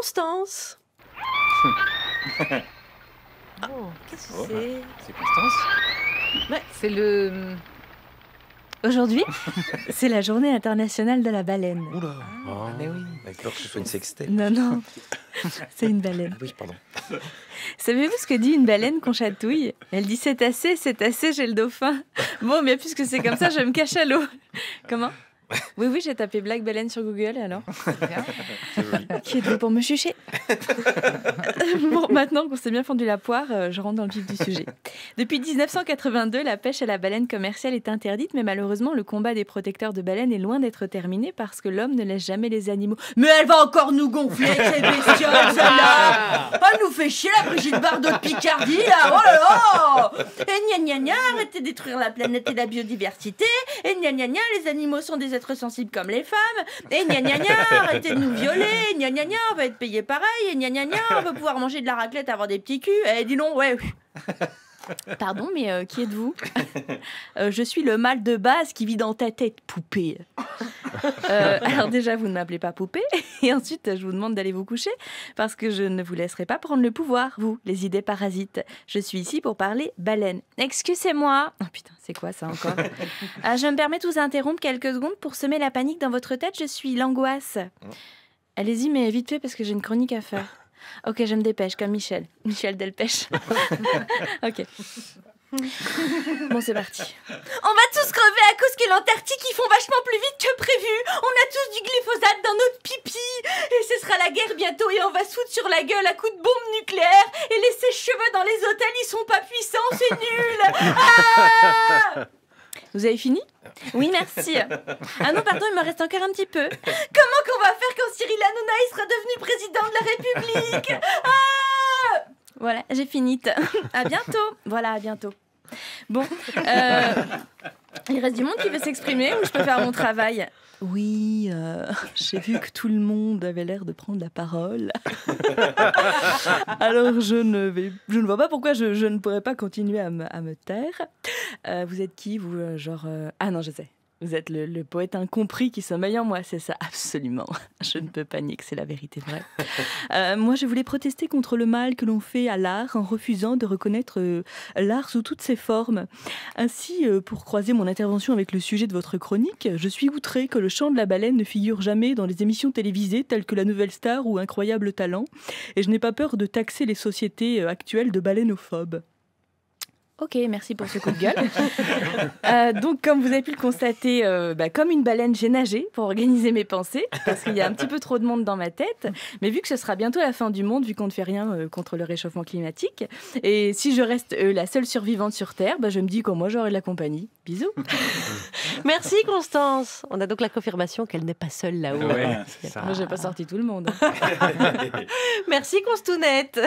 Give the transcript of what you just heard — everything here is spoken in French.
Constance. Oh, Qu'est-ce que Oh. c'est C'est Constance c'est le. Aujourd'hui, c'est la journée internationale de la baleine. Oula Ah, mais oui. Peur que ce soit une sextape. Non, non, c'est une baleine. Ah oui, pardon. Savez-vous ce que dit une baleine qu'on chatouille? Elle dit c'est assez, c'est assez, j'ai le dauphin. Bon, mais puisque c'est comme ça, je me cache à l'eau. Comment? Oui, oui, j'ai tapé Black Baleine sur Google alors. Qui êtes-vous pour me chucher Bon, maintenant qu'on s'est bien fendu la poire, euh, je rentre dans le vif du sujet. Depuis 1982, la pêche à la baleine commerciale est interdite, mais malheureusement, le combat des protecteurs de baleines est loin d'être terminé parce que l'homme ne laisse jamais les animaux. Mais elle va encore nous gonfler, ces bestioles, celle-là Elle nous fait chier, la Brigitte Bardot de Picardie, là Oh là là Et gna gna gna, arrêtez de détruire la planète et la biodiversité Et gna gna gna, les animaux sont des êtres sensibles comme les femmes. Et gna gna gna, arrêtez de nous violer. Gna gna gna, on va être payé pareil. Et gna gna gna, on va pouvoir manger de la raclette, avoir des petits culs. Eh, dis donc, ouais. Pardon, mais euh, qui êtes-vous? Euh, Je suis le mâle de base qui vit dans ta tête, poupée. Euh, alors déjà, vous ne m'appelez pas poupée, et ensuite, je vous demande d'aller vous coucher, parce que je ne vous laisserai pas prendre le pouvoir, vous, les idées parasites. Je suis ici pour parler baleine. Excusez-moi. Oh putain, c'est quoi ça encore Ah, Je me permets de vous interrompre quelques secondes pour semer la panique dans votre tête. Je suis l'angoisse. Allez-y, mais vite fait, parce que j'ai une chronique à faire. Ok, je me dépêche, comme Michel. Michel Delpech. ok. Bon, c'est parti. On va tous crever à cause que l'Antarctique, ils font vachement plus vite que prévu. On a tous du glyphosate dans notre pipi. Et ce sera la guerre bientôt et on va foutre sur la gueule à coups de bombes nucléaires. Et les sèche-cheveux dans les hôtels, ils sont pas puissants, c'est nul. Ah Vous avez fini? Oui, merci. Ah non, pardon, il me reste encore un petit peu. Comment qu'on va faire quand Cyril Hanouna sera devenu président de la République? Ah Voilà, j'ai fini. À bientôt. Voilà, à bientôt. Bon, euh, il reste du monde qui veut s'exprimer ou je peux faire mon travail Oui, euh, j'ai vu que tout le monde avait l'air de prendre la parole. Alors je ne vais, je ne vois pas pourquoi je, ne pourrais pas continuer à me, taire. Euh, vous êtes qui Vous, genre ah non, je sais. Vous êtes le, le poète incompris qui sommeille en moi, c'est ça, absolument. Je ne peux pas nier que c'est la vérité vraie. Euh, moi, je voulais protester contre le mal que l'on fait à l'art en refusant de reconnaître euh, l'art sous toutes ses formes. Ainsi, euh, pour croiser mon intervention avec le sujet de votre chronique, je suis outrée que le chant de la baleine ne figure jamais dans les émissions télévisées telles que La Nouvelle Star ou Incroyable Talent, et je n'ai pas peur de taxer les sociétés actuelles de baleineophobes. Ok, merci pour ce coup de gueule. Euh, donc, comme vous avez pu le constater, euh, bah, comme une baleine, j'ai nagé pour organiser mes pensées, parce qu'il y a un petit peu trop de monde dans ma tête. Mais vu que ce sera bientôt la fin du monde, vu qu'on ne fait rien euh, contre le réchauffement climatique, et si je reste euh, la seule survivante sur Terre, bah, je me dis qu'au moins j'aurai de la compagnie. Bisous. Merci Constance. On a donc la confirmation qu'elle n'est pas seule là-haut. Ouais, c'est ça. Moi, j'ai pas sorti tout le monde. Merci Constounette.